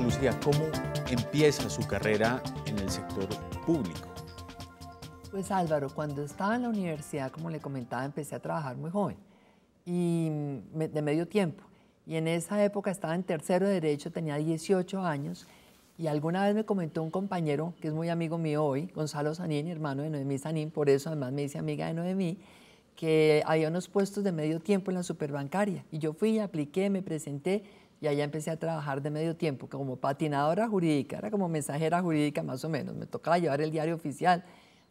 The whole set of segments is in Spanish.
Lucía, ¿cómo empieza su carrera en el sector público? Pues Álvaro, cuando estaba en la universidad, como le comentaba, empecé a trabajar muy joven y de medio tiempo. Y en esa época estaba en tercero de derecho, tenía 18 años y alguna vez me comentó un compañero que es muy amigo mío hoy, Gonzalo Sanín, hermano de Noemí Sanín, por eso además me dice amiga de Noemí, que había unos puestos de medio tiempo en la superbancaria. Y yo fui, apliqué, me presenté y allá empecé a trabajar de medio tiempo como patinadora jurídica, era como mensajera jurídica más o menos. Me tocaba llevar el diario oficial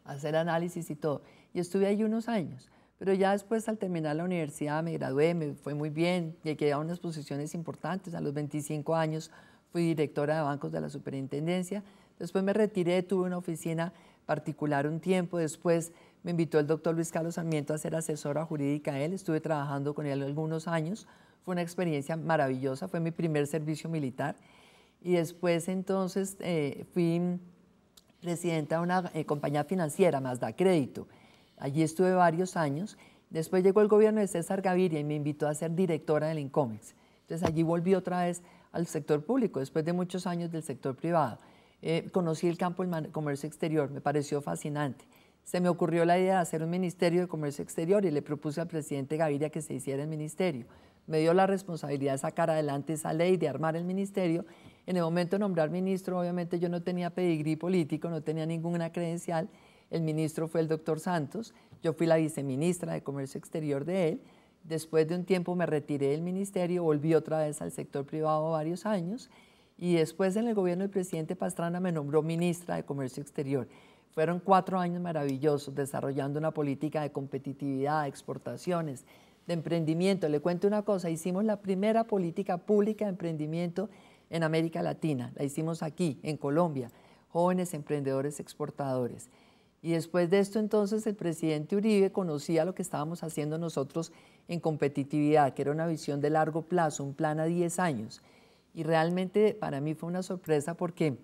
hacer análisis y todo. Y estuve ahí unos años. Pero ya después, al terminar la universidad, me gradué, me fue muy bien, llegué a unas posiciones importantes. A los 25 años fui directora de bancos de la superintendencia. Después me retiré, tuve una oficina particular un tiempo. Después me invitó el doctor Luis Carlos Sarmiento a ser asesora jurídica a él. Estuve trabajando con él algunos años. Fue una experiencia maravillosa, fue mi primer servicio militar. Y después entonces eh, fui presidenta de una eh, compañía financiera, Mazda Crédito. Allí estuve varios años. Después llegó el gobierno de César Gaviria y me invitó a ser directora del Incomex. Entonces allí volví otra vez al sector público, después de muchos años del sector privado. Eh, conocí el campo del comercio exterior, me pareció fascinante. Se me ocurrió la idea de hacer un ministerio de comercio exterior y le propuse al presidente Gaviria que se hiciera el ministerio. Me dio la responsabilidad de sacar adelante esa ley, de armar el ministerio en el momento de nombrar ministro, obviamente yo no tenía pedigrí político, no tenía ninguna credencial. El ministro fue el doctor Santos, yo fui la viceministra de Comercio Exterior de él. Después de un tiempo me retiré del ministerio, volví otra vez al sector privado varios años y después en el gobierno del presidente Pastrana me nombró ministra de Comercio Exterior. Fueron cuatro años maravillosos desarrollando una política de competitividad, exportaciones, de emprendimiento. Le cuento una cosa, hicimos la primera política pública de emprendimiento en América Latina, la hicimos aquí, en Colombia, jóvenes emprendedores exportadores. Y después de esto entonces el presidente Uribe conocía lo que estábamos haciendo nosotros en competitividad, que era una visión de largo plazo, un plan a 10 años. Y realmente para mí fue una sorpresa porque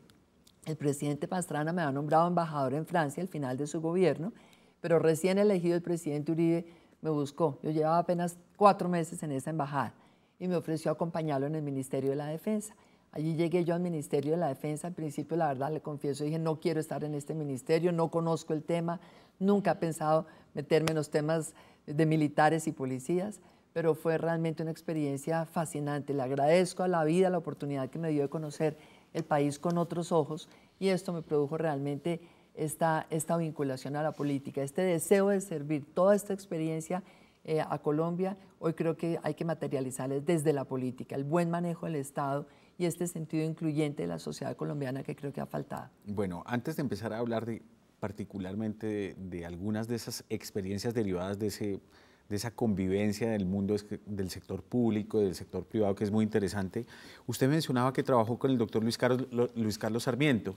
el presidente Pastrana me ha nombrado embajador en Francia al final de su gobierno, pero recién elegido el presidente Uribe me buscó. Yo llevaba apenas cuatro meses en esa embajada y me ofreció acompañarlo en el Ministerio de la Defensa. Allí llegué yo al Ministerio de la Defensa, al principio la verdad le confieso, dije no quiero estar en este ministerio, no conozco el tema, nunca he pensado meterme en los temas de militares y policías, pero fue realmente una experiencia fascinante. Le agradezco a la vida la oportunidad que me dio de conocer el país con otros ojos y esto me produjo realmente esta, esta vinculación a la política, este deseo de servir toda esta experiencia eh, a Colombia, hoy creo que hay que materializarles desde la política, el buen manejo del Estado y este sentido incluyente de la sociedad colombiana que creo que ha faltado. Bueno, antes de empezar a hablar de, particularmente de, algunas de esas experiencias derivadas de, ese, de esa convivencia del mundo del sector público, del sector privado, que es muy interesante, usted mencionaba que trabajó con el doctor Luis Carlos, Luis Carlos Sarmiento.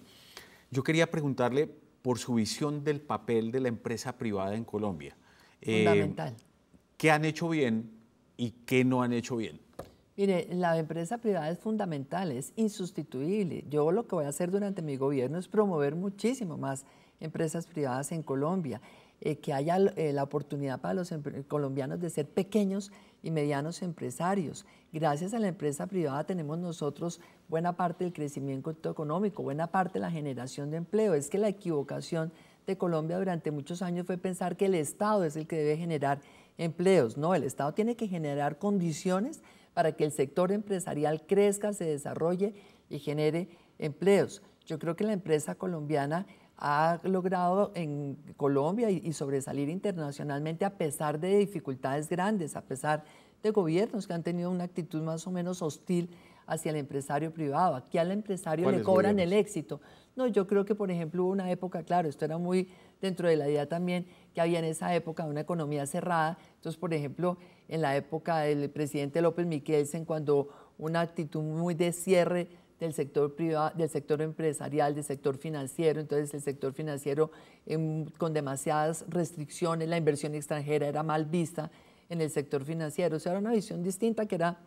Yo quería preguntarle por su visión del papel de la empresa privada en Colombia. Eh, Fundamental. ¿Qué han hecho bien y qué no han hecho bien? Mire, la empresa privada es fundamental, es insustituible. Yo lo que voy a hacer durante mi gobierno es promover muchísimo más empresas privadas en Colombia, eh, que haya eh, la oportunidad para los colombianos de ser pequeños y medianos empresarios. Gracias a la empresa privada tenemos nosotros buena parte del crecimiento económico, buena parte de la generación de empleo. Es que la equivocación de Colombia durante muchos años fue pensar que el Estado es el que debe generar empleos. No, el Estado tiene que generar condiciones para que el sector empresarial crezca, se desarrolle y genere empleos. Yo creo que la empresa colombiana ha logrado en Colombia y, sobresalir internacionalmente a pesar de dificultades grandes, a pesar de gobiernos que han tenido una actitud más o menos hostil hacia el empresario privado. Aquí al empresario le cobran el éxito. No, yo creo que, por ejemplo, hubo una época, claro, esto era muy dentro de la idea también que había en esa época una economía cerrada. Entonces, por ejemplo, en la época del presidente López Miquelsen, cuando una actitud muy de cierre del sector privado, del sector empresarial, del sector financiero, entonces el sector financiero em, con demasiadas restricciones, la inversión extranjera era mal vista en el sector financiero. O sea, era una visión distinta que era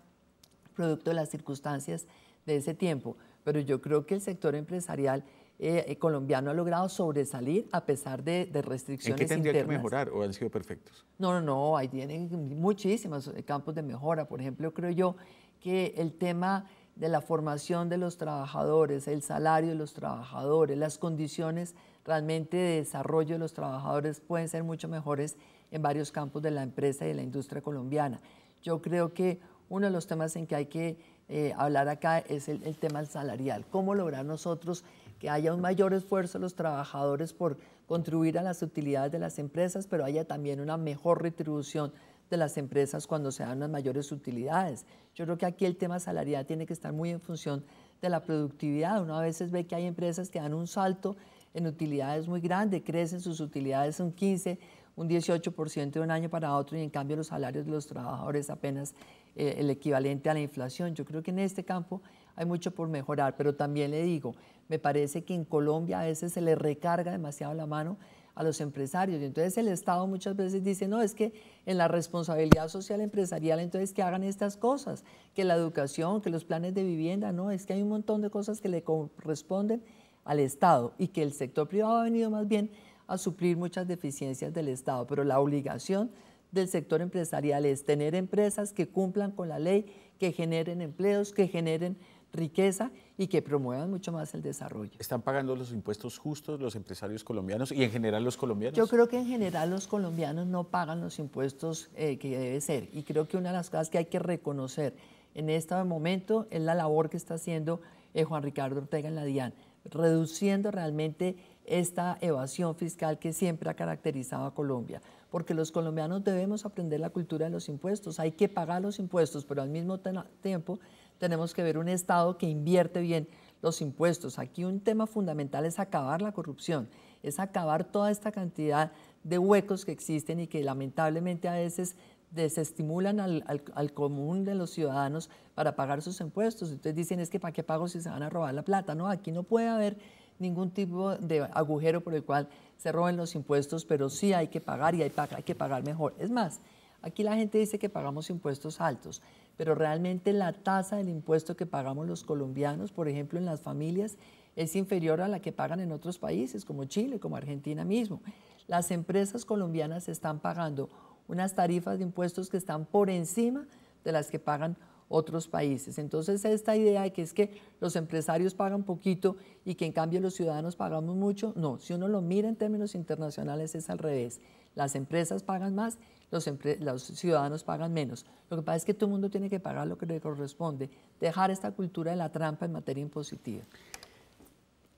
producto de las circunstancias de ese tiempo. Pero yo creo que el sector empresarial eh, eh, colombiano ha logrado sobresalir a pesar de, de restricciones ¿En qué tendría que mejorar o han sido perfectos? No, no, no, ahí tienen muchísimos campos de mejora. Por ejemplo, creo yo que el tema de la formación de los trabajadores, el salario de los trabajadores, las condiciones realmente de desarrollo de los trabajadores pueden ser mucho mejores en varios campos de la empresa y de la industria colombiana. Yo creo que uno de los temas en que hay que eh, hablar acá es el, el tema salarial. ¿Cómo lograr nosotros que haya un mayor esfuerzo de los trabajadores por contribuir a las utilidades de las empresas, pero haya también una mejor retribución de las empresas cuando se dan las mayores utilidades. Yo creo que aquí el tema salarial tiene que estar muy en función de la productividad. Uno a veces ve que hay empresas que dan un salto en utilidades muy grande, crecen sus utilidades un 15, un 18% de un año para otro y en cambio los salarios de los trabajadores apenas eh, el equivalente a la inflación. Yo creo que en este campo hay mucho por mejorar, pero también le digo, me parece que en Colombia a veces se le recarga demasiado la mano a los empresarios. Y entonces el Estado muchas veces dice, no, es que en la responsabilidad social empresarial, entonces que hagan estas cosas, que la educación, que los planes de vivienda, no, es que hay un montón de cosas que le corresponden al Estado y que el sector privado ha venido más bien a suplir muchas deficiencias del Estado, pero la obligación del sector empresarial es tener empresas que cumplan con la ley, que generen empleos, que generen riqueza y que promuevan mucho más el desarrollo. ¿Están pagando los impuestos justos los empresarios colombianos y en general los colombianos? Yo creo que en general los colombianos no pagan los impuestos eh, que debe ser y creo que una de las cosas que hay que reconocer en este momento es la labor que está haciendo eh, Juan Ricardo Ortega en la DIAN, reduciendo realmente esta evasión fiscal que siempre ha caracterizado a Colombia, porque los colombianos debemos aprender la cultura de los impuestos, hay que pagar los impuestos, pero al mismo tiempo tenemos que ver un Estado que invierte bien los impuestos. Aquí un tema fundamental es acabar la corrupción, es acabar toda esta cantidad de huecos que existen y que lamentablemente a veces desestimulan al, común de los ciudadanos para pagar sus impuestos. Entonces dicen, es que ¿para qué pago si se van a robar la plata? No, aquí no puede haber ningún tipo de agujero por el cual se roben los impuestos, pero sí hay que pagar y hay que pagar mejor. Es más, aquí la gente dice que pagamos impuestos altos, pero realmente la tasa del impuesto que pagamos los colombianos, por ejemplo, en las familias, es inferior a la que pagan en otros países, como Chile, como Argentina mismo. Las empresas colombianas están pagando unas tarifas de impuestos que están por encima de las que pagan otros países. Entonces, esta idea de que es que los empresarios pagan poquito y que en cambio los ciudadanos pagamos mucho, no, si uno lo mira en términos internacionales es al revés. Las empresas pagan más los, ciudadanos pagan menos. Lo que pasa es que todo el mundo tiene que pagar lo que le corresponde, dejar esta cultura de la trampa en materia impositiva.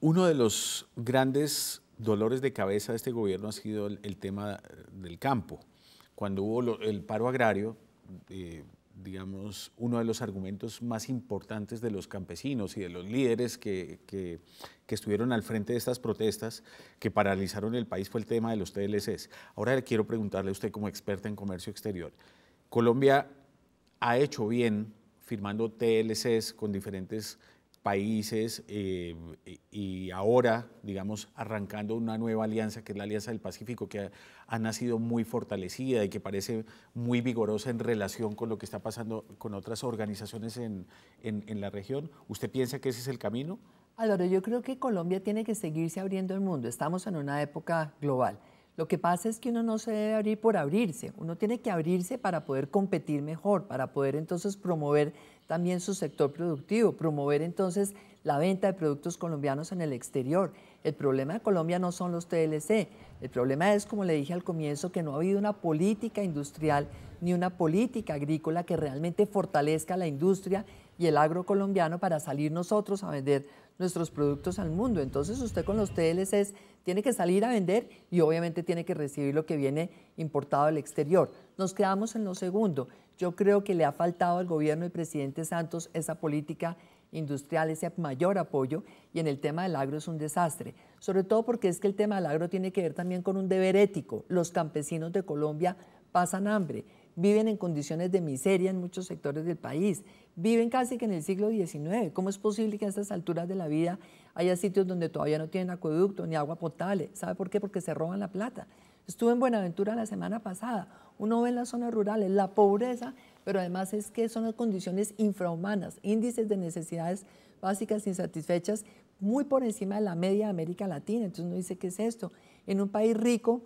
Uno de los grandes dolores de cabeza de este gobierno ha sido el, tema del campo. Cuando hubo el paro agrario, eh, digamos, uno de los argumentos más importantes de los campesinos y de los líderes que, que, estuvieron al frente de estas protestas que paralizaron el país fue el tema de los TLCs. Ahora le quiero preguntarle a usted como experta en comercio exterior. Colombia ha hecho bien firmando TLCs con diferentes países eh, y ahora, digamos, arrancando una nueva alianza, que es la Alianza del Pacífico, que ha, nacido muy fortalecida y que parece muy vigorosa en relación con lo que está pasando con otras organizaciones en, en, la región. ¿Usted piensa que ese es el camino? Álvaro, yo creo que Colombia tiene que seguirse abriendo el mundo. Estamos en una época global. Lo que pasa es que uno no se debe abrir por abrirse, uno tiene que abrirse para poder competir mejor, para poder entonces promover también su sector productivo, promover entonces la venta de productos colombianos en el exterior. El problema de Colombia no son los TLC, el problema es, como le dije al comienzo, que no ha habido una política industrial ni una política agrícola que realmente fortalezca la industria y el agro colombiano para salir nosotros a vender nuestros productos al mundo. Entonces usted con los TLCs tiene que salir a vender y obviamente tiene que recibir lo que viene importado del exterior. Nos quedamos en lo segundo. Yo creo que le ha faltado al gobierno del presidente Santos esa política industrial, ese mayor apoyo y en el tema del agro es un desastre, sobre todo porque es que el tema del agro tiene que ver también con un deber ético. Los campesinos de Colombia pasan hambre, viven en condiciones de miseria en muchos sectores del país, viven casi que en el siglo XIX. ¿Cómo es posible que a estas alturas de la vida haya sitios donde todavía no tienen acueducto ni agua potable? ¿Sabe por qué? Porque se roban la plata. Estuve en Buenaventura la semana pasada. Uno ve en las zonas rurales la pobreza, pero además es que son condiciones infrahumanas, índices de necesidades básicas insatisfechas muy por encima de la media de América Latina. Entonces uno dice, ¿qué es esto? En un país rico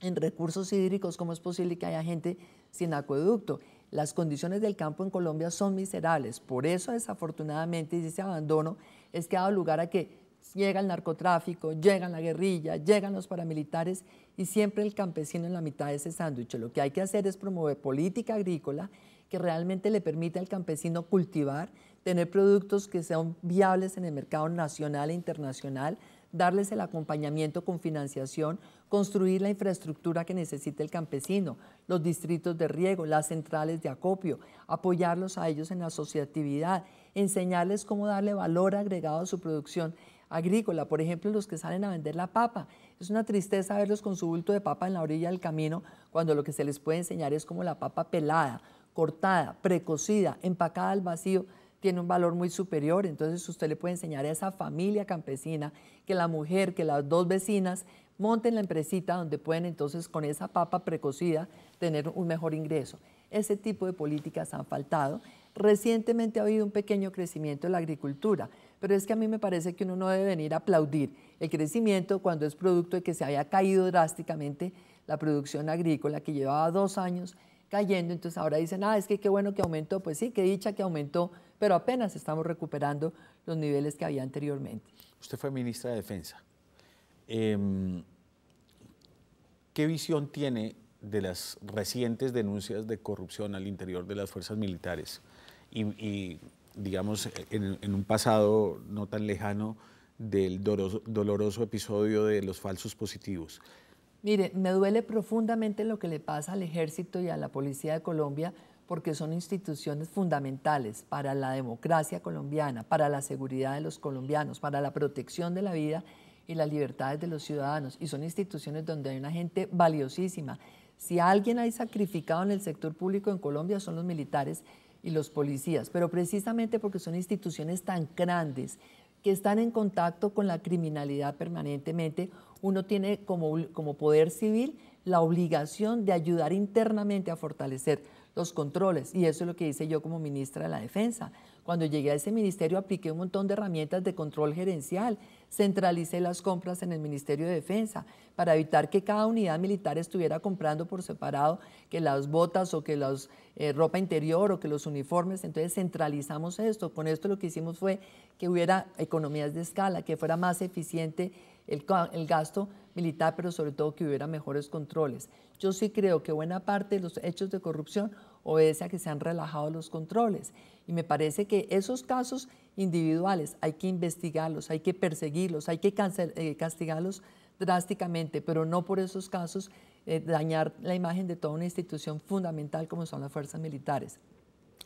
en recursos hídricos, ¿cómo es posible que haya gente sin acueducto? las condiciones del campo en Colombia son miserables. Por eso, desafortunadamente, ese abandono es que ha dado lugar a que llega el narcotráfico, llega la guerrilla, llegan los paramilitares y siempre el campesino en la mitad de ese sándwich. Lo que hay que hacer es promover política agrícola que realmente le permita al campesino cultivar, tener productos que sean viables en el mercado nacional e internacional, darles el acompañamiento con financiación, construir la infraestructura que necesita el campesino, los distritos de riego, las centrales de acopio, apoyarlos a ellos en la asociatividad, enseñarles cómo darle valor agregado a su producción agrícola, por ejemplo, los que salen a vender la papa. Es una tristeza verlos con su bulto de papa en la orilla del camino cuando lo que se les puede enseñar es como la papa pelada, cortada, precocida, empacada al vacío, tiene un valor muy superior. Entonces usted le puede enseñar a esa familia campesina que la mujer, que las dos vecinas monten la empresita donde pueden entonces con esa papa precocida tener un mejor ingreso. Ese tipo de políticas han faltado. Recientemente ha habido un pequeño crecimiento en la agricultura, pero es que a mí me parece que uno no debe venir a aplaudir el crecimiento cuando es producto de que se haya caído drásticamente la producción agrícola, que llevaba dos años cayendo, entonces ahora dicen, ah, es que qué bueno que aumentó, pues sí, qué dicha que aumentó, pero apenas estamos recuperando los niveles que había anteriormente. Usted fue ministra de Defensa. Em, ¿Qué visión tiene de las recientes denuncias de corrupción al interior de las fuerzas militares? y, digamos, en, un pasado no tan lejano del doloroso, episodio de los falsos positivos. Mire, me duele profundamente lo que le pasa al ejército y a la policía de Colombia porque son instituciones fundamentales para la democracia colombiana, para la seguridad de los colombianos, para la protección de la vida y las libertades de los ciudadanos. Y son instituciones donde hay una gente valiosísima. Si alguien hay sacrificado en el sector público en Colombia son los militares y los policías, pero precisamente porque son instituciones tan grandes que están en contacto con la criminalidad permanentemente, uno tiene como, como poder civil la obligación de ayudar internamente a fortalecer los controles. Y eso es lo que hice yo como ministra de la Defensa. Cuando llegué a ese ministerio apliqué un montón de herramientas de control gerencial, centralicé las compras en el Ministerio de Defensa para evitar que cada unidad militar estuviera comprando por separado que las botas o que la eh, ropa interior o que los uniformes. Entonces centralizamos esto. Con esto lo que hicimos fue que hubiera economías de escala, que fuera más eficiente el, el gasto militar, pero sobre todo que hubiera mejores controles. Yo sí creo que buena parte de los hechos de corrupción obedece a que se han relajado los controles. Y me parece que esos casos individuales hay que investigarlos, hay que perseguirlos, hay que eh, castigarlos drásticamente, pero no por esos casos eh, dañar la imagen de toda una institución fundamental como son las fuerzas militares.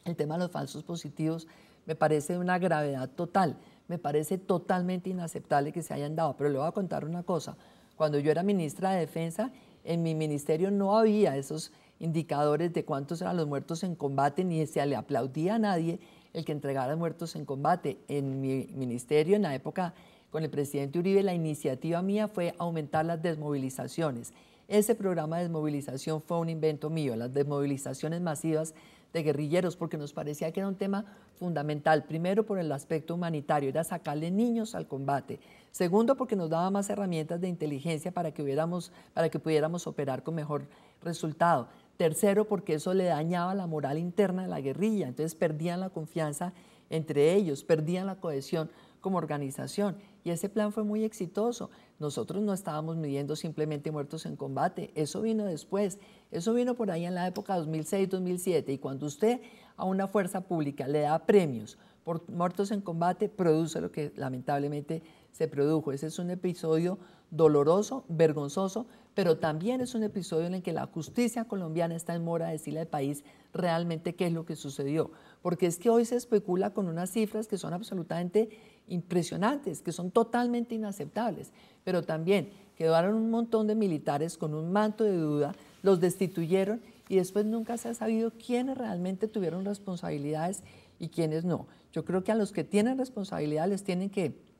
El tema de los falsos positivos me parece de una gravedad total, me parece totalmente inaceptable que se hayan dado, pero le voy a contar una cosa. Cuando yo era ministra de Defensa, en mi ministerio no había esos indicadores de cuántos eran los muertos en combate, ni se le aplaudía a nadie el que entregara muertos en combate. En mi ministerio, en la época con el presidente Uribe, la iniciativa mía fue aumentar las desmovilizaciones. Ese programa de desmovilización fue un invento mío, las desmovilizaciones masivas de guerrilleros, porque nos parecía que era un tema fundamental. Primero, por el aspecto humanitario, era sacarle niños al combate. Segundo, porque nos daba más herramientas de inteligencia para que, hubiéramos, para que pudiéramos operar con mejor resultado. Tercero, porque eso le dañaba la moral interna de la guerrilla, entonces perdían la confianza entre ellos, perdían la cohesión como organización. Y ese plan fue muy exitoso. Nosotros no estábamos midiendo simplemente muertos en combate, eso vino después, eso vino por ahí en la época 2006-2007. Y cuando usted a una fuerza pública le da premios por muertos en combate, produce lo que lamentablemente se produjo. Ese es un episodio doloroso, vergonzoso, pero también es un episodio en el que la justicia colombiana está en mora de decirle al país realmente qué es lo que sucedió. Porque es que hoy se especula con unas cifras que son absolutamente impresionantes, que son totalmente inaceptables, pero también quedaron un montón de militares con un manto de duda, los destituyeron y después nunca se ha sabido quiénes realmente tuvieron responsabilidades y quiénes no. Yo creo que a los que tienen responsabilidad les tienen que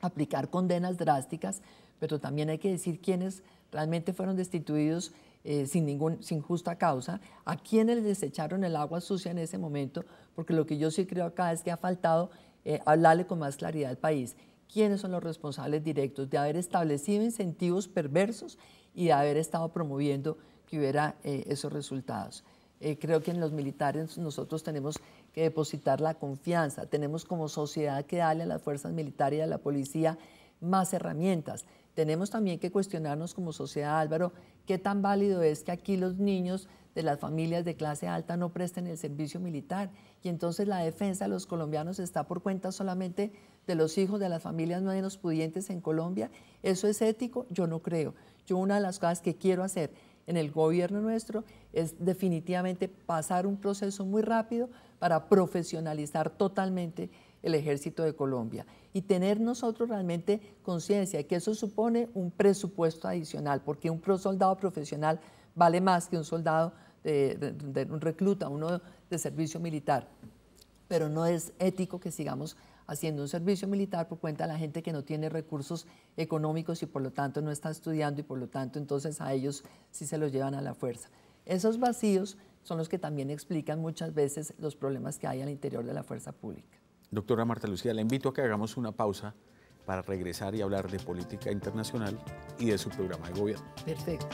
aplicar condenas drásticas, pero también hay que decir quiénes realmente fueron destituidos eh, sin, ningún, sin justa causa, a quienes les desecharon el agua sucia en ese momento, porque lo que yo sí creo acá es que ha faltado eh, hablarle con más claridad al país quiénes son los responsables directos de haber establecido incentivos perversos y de haber estado promoviendo que hubiera eh, esos resultados. Creo que en los militares nosotros tenemos que depositar la confianza, tenemos como sociedad que darle a las fuerzas militares y a la policía más herramientas. Tenemos también que cuestionarnos como sociedad, Álvaro, qué tan válido es que aquí los niños de las familias de clase alta no presten el servicio militar y entonces la defensa de los colombianos está por cuenta solamente de los hijos de las familias menos pudientes en Colombia. ¿Eso es ético? Yo no creo. Yo una de las cosas que quiero hacer en el gobierno nuestro es definitivamente pasar un proceso muy rápido para profesionalizar totalmente el ejército de Colombia y tener nosotros realmente conciencia de que eso supone un presupuesto adicional, porque un soldado profesional vale más que un soldado de, un recluta, uno de servicio militar. Pero no es ético que sigamos haciendo un servicio militar por cuenta de la gente que no tiene recursos económicos y por lo tanto no está estudiando y por lo tanto entonces a ellos sí se los llevan a la fuerza. Esos vacíos son los que también explican muchas veces los problemas que hay al interior de la fuerza pública. Doctora Marta Lucía, le invito a que hagamos una pausa para regresar y hablar de política internacional y de su programa de gobierno. Perfecto.